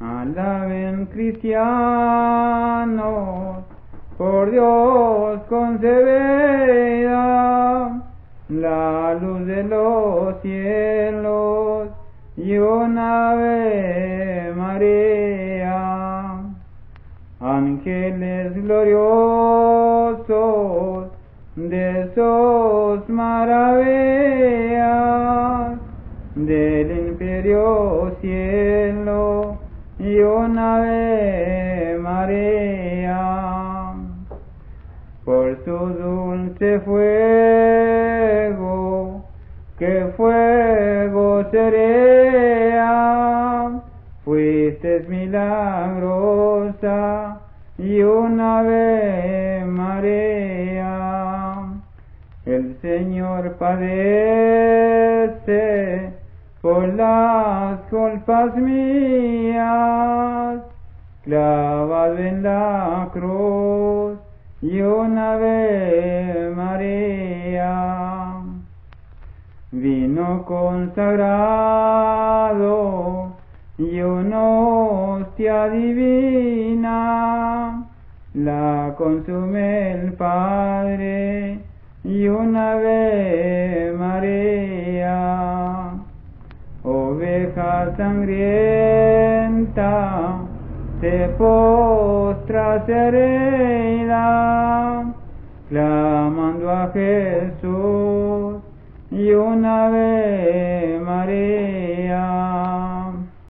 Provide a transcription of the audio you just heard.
Alaben cristianos, por Dios concebida, la luz de los cielos y una ave María. Ángeles gloriosos, de sos maravillas, del imperio cielo y una ave María. Por su dulce fuego, que fuego sería, fuiste milagrosa y una ave María. El Señor padece por las culpas mías, clavado en la cruz y una vez María. Vino consagrado y una hostia divina, la consume el Padre y una vez María. Oveja sangrienta, se postra serena, clamando a Jesús y una vez